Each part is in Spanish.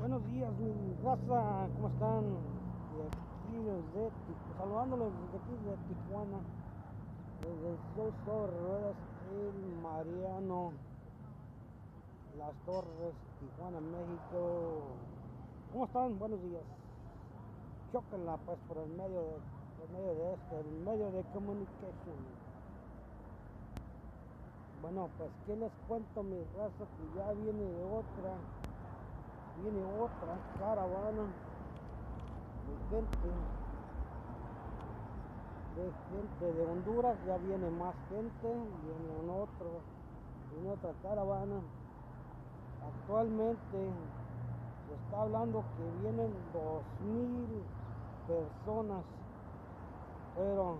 Buenos días, mi raza, ¿cómo están? De aquí desde, saludándoles desde de Tijuana, desde show sobre ruedas, el Mariano, Las Torres, Tijuana, México. ¿Cómo están? Buenos días. Chóquenla pues por el medio de, por medio de este, el medio de communication. Bueno, pues qué les cuento mi raza que ya viene otra, viene otra caravana de gente, de gente de Honduras, ya viene más gente, viene en otro, otra caravana. Actualmente se está hablando que vienen dos mil personas, pero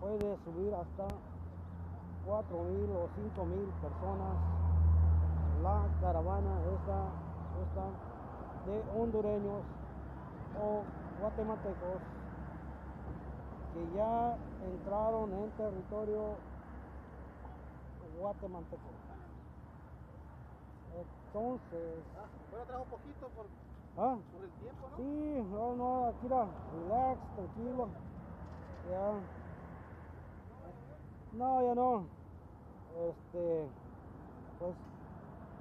puede subir hasta 4 mil o 5 mil personas la caravana esta, esta de hondureños o guatemaltecos que ya entraron en territorio guatemalteco. Entonces, Ah, bueno, trajo un poquito por, ¿ah? por el tiempo, ¿no? Sí, no, no, aquí la, relax, tranquilo. Ya. No, ya no. Este, pues,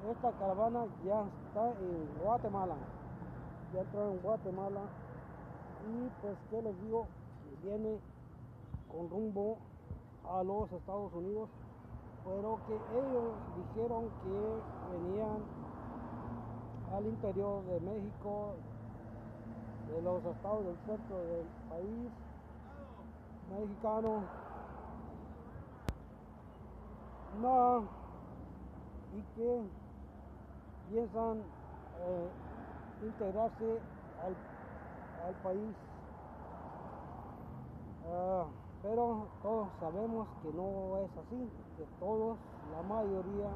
esta caravana ya está en Guatemala. Ya entró en Guatemala. Y pues, ¿qué les digo? Viene con rumbo a los Estados Unidos. Pero que ellos dijeron que venían al interior de México, de los estados del centro del país mexicano. No, y que piensan eh, integrarse al, país. Ah, pero todos sabemos que no es así, que todos, la mayoría,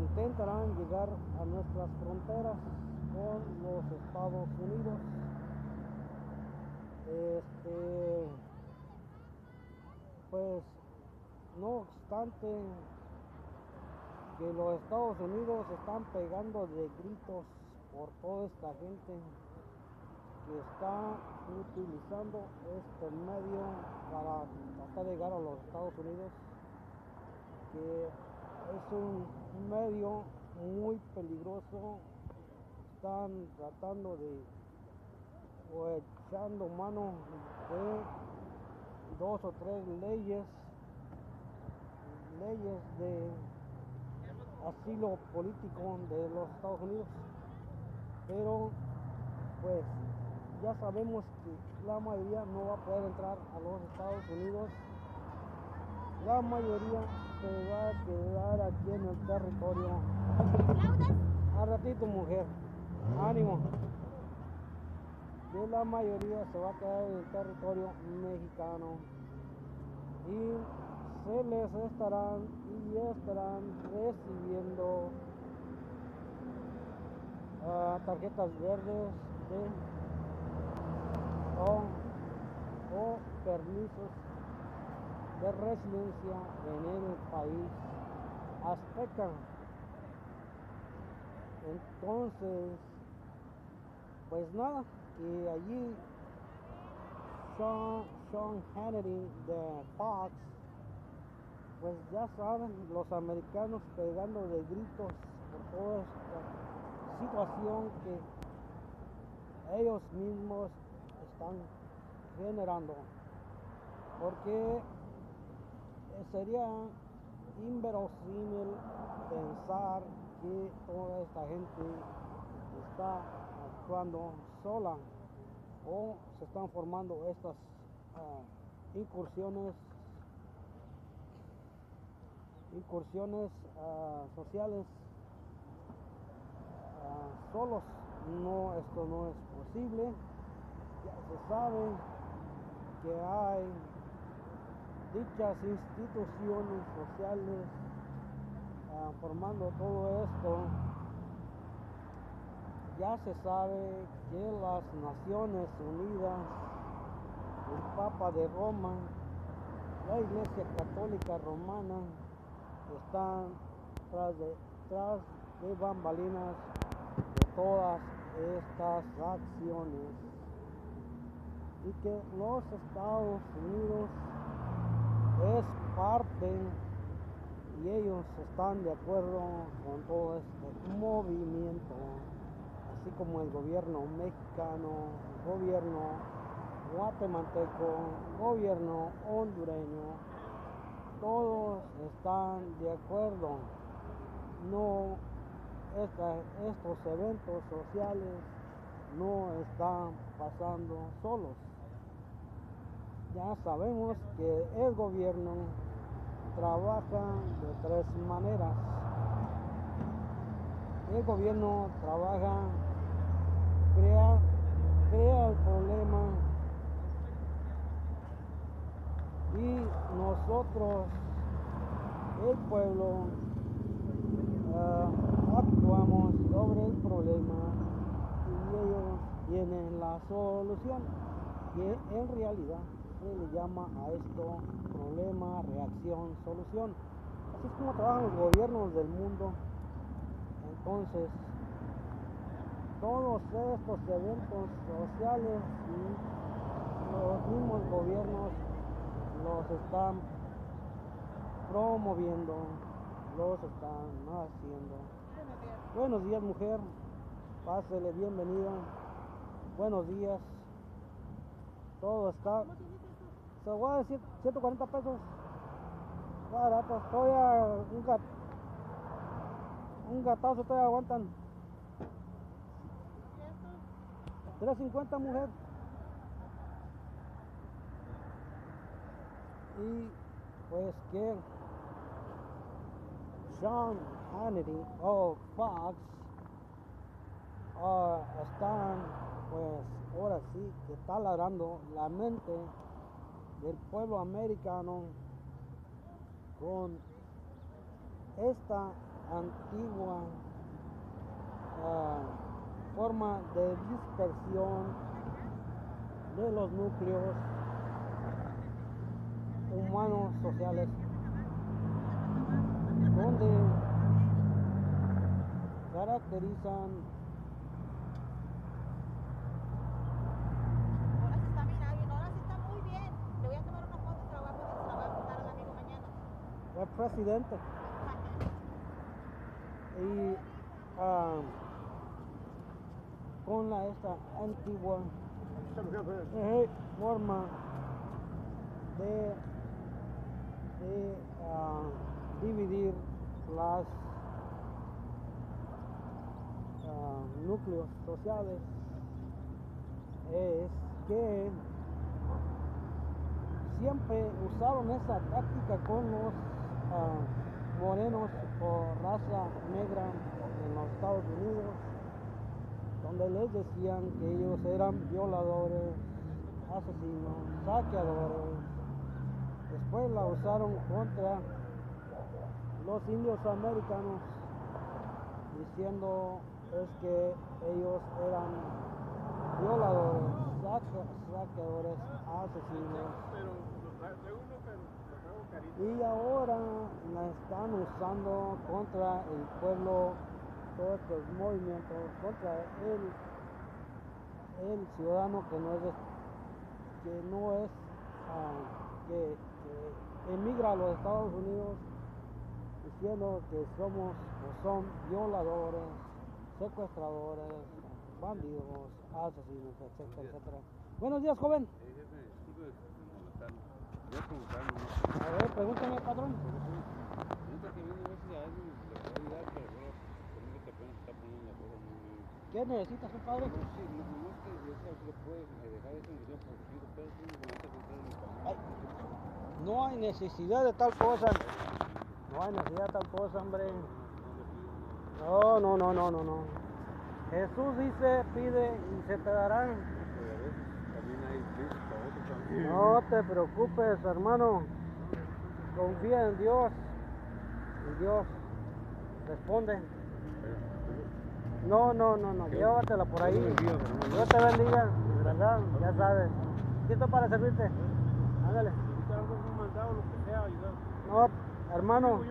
intentarán llegar a nuestras fronteras con los Estados Unidos. Este, pues, no obstante que los Estados Unidos están pegando de gritos por toda esta gente que está utilizando este medio para tratar llegar a los Estados Unidos, que es un medio muy peligroso. Están tratando de o echando mano de dos o tres leyes, leyes de asilo político de los Estados Unidos. Pero pues ya sabemos que la mayoría no va a poder entrar a los Estados Unidos. La mayoría se va a quedar aquí en el territorio. A ratito, mujer. Ánimo. Que la mayoría se va a quedar en el territorio mexicano. Y se les estarán y estarán recibiendo ah, tarjetas verdes de o, o permisos de residencia en el país azteca. Entonces, pues nada, que allí Sean, Sean Hannity de Fox, pues ya saben, los americanos pegando de gritos por toda esta situación que ellos mismos están generando. Porque sería inverosímil pensar que toda esta gente está actuando sola o se están formando estas ah, incursiones incursiones ah, sociales ah, solos. No esto no es posible. Ya se sabe que hay dichas instituciones sociales ah, formando todo esto. Ya se sabe que las Naciones Unidas, el Papa de Roma, la Iglesia Católica Romana están tras de, tras de bambalinas de toda estas acciones. Y que los Estados Unidos es parte y ellos están de acuerdo con todo este movimiento, así como el gobierno mexicano, gobierno guatemalteco, gobierno hondureño, todos están de acuerdo. No, estos eventos sociales no están pasando solos. Ya sabemos que el gobierno trabaja de tres maneras. El gobierno trabaja, crea, crea el problema y nosotros, el pueblo, ah, actuamos sobre el problema y ellos tienen la solución, que en realidad se le llama a esto problema, reacción, solución. Así es como trabajan los gobiernos del mundo. Entonces, todos estos eventos sociales y los mismos gobiernos los están promoviendo, los están haciendo. Buenos días, mujer. Pásele, bienvenida. Buenos días. Todo está. Se lo voy a decir 140 pesos. Barato. Todavía un, gat, un gatazo todavía aguantan. 350 mujer. Y pues que Sean Hannity o Fox. Ah, están pues ahora sí que taladrando la mente del pueblo americano con esta antigua ah, forma de dispersión de los núcleos humanos sociales. Donde caracterizan. Ahora sí está bien, ahora sí está muy bien. Le voy a tomar una foto y a poner, se la voy a mandar al amigo mañana. el presidente. Y ah, con la esta antigua eh, forma de, de ah, dividir las ah, núcleos sociales es que siempre usaron esa táctica con los ah, morenos o raza negra en los Estados Unidos, donde les decían que ellos eran violadores, asesinos, saqueadores. Después la usaron contra los indios americanos, diciendo es que ellos eran violadores, saque- saqueadores, asesinos. Y ahora la están usando contra el pueblo, todos estos movimientos, contra el, el ciudadano que no es, que no es, ah, que, que emigra a los Estados Unidos diciendo que somos o son violadores, secuestradores, bandidos, asesinos, etcétera, etcétera. Buenos días, joven. A ver, pregúntame, patrón. ¿Qué necesitas, compadre? No, sí, no, no es que yo sé si le puede dejar esa información por 5 pesos, y me voy a comprar en mi Ay. camino. No hay necesidad de tal cosa. No hay necesidad de tal cosa, hombre. No, no, no, no, no, no. Jesús dice, pide y se te también. No te preocupes, hermano. Confía en Dios. Y Dios responde. No, no, no, no. Llévatela por ahí. Dios te bendiga. Verdad, ya sabes. Estoy para servirte. Ándale. No, Hermano,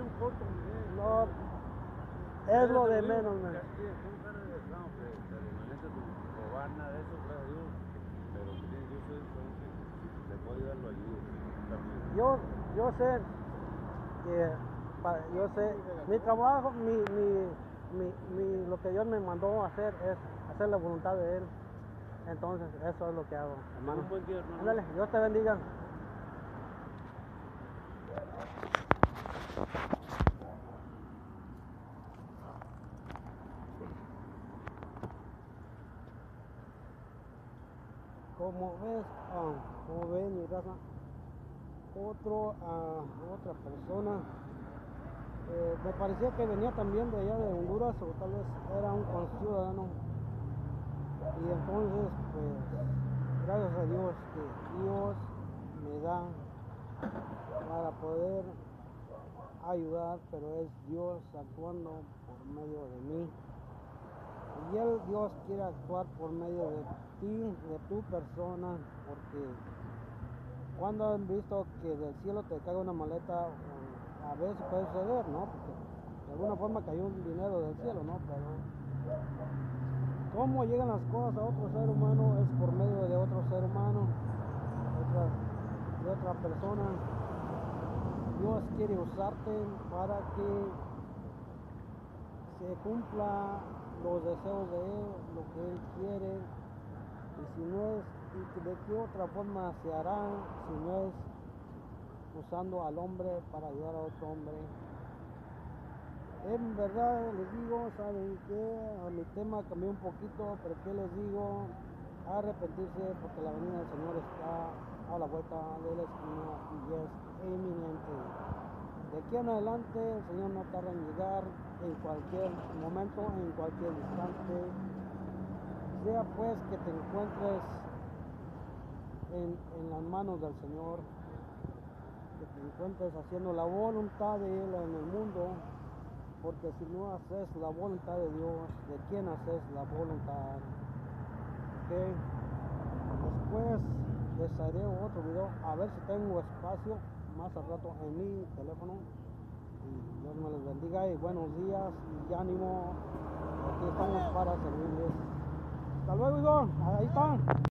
es lo de menos, man. Yo, yo sé que yo sé, mi trabajo, mi, mi, mi, lo que Dios me mandó a hacer es hacer la voluntad de Él. Entonces, eso es lo que hago, hermano. Ándale, Dios te bendiga. Como ves, ah, como ven mi raza, otro, ah, otra persona, eh, me parecía que venía también de allá de Honduras o tal vez era un conciudadano. Y entonces, pues, gracias a Dios que Dios me da para poder ayudar, pero es Dios actuando por medio de mí. Y él, Dios quiere actuar por medio de ti, de tu persona, porque cuando han visto que del cielo te cae una maleta, a veces puede suceder, ¿no? Porque de alguna forma cayó un dinero del cielo, ¿no? Pero cómo llegan las cosas a otro ser humano es por medio de otro ser humano, de otra persona. Dios quiere usarte para que se cumpla los deseos de Él, lo que Él quiere, y si no es, y de qué otra forma se hará si no es usando al hombre para ayudar a otro hombre. En verdad les digo, saben que mi tema cambió un poquito, pero que les digo, arrepentirse porque la venida del Señor está a la vuelta de la esquina y es inminente. De aquí en adelante el Señor no tarda en llegar en cualquier momento, en cualquier instante. Sea pues que te encuentres en, en las manos del Señor, que te encuentres haciendo la voluntad de Él en el mundo, porque si no haces la voluntad de Dios, ¿de quién haces la voluntad? Ok. Después les haré otro video, a ver si tengo espacio más al rato en mi teléfono. Y Dios me les bendiga y buenos días y ánimo. Aquí estamos para servirles. Hasta luego, Igor. Ahí están.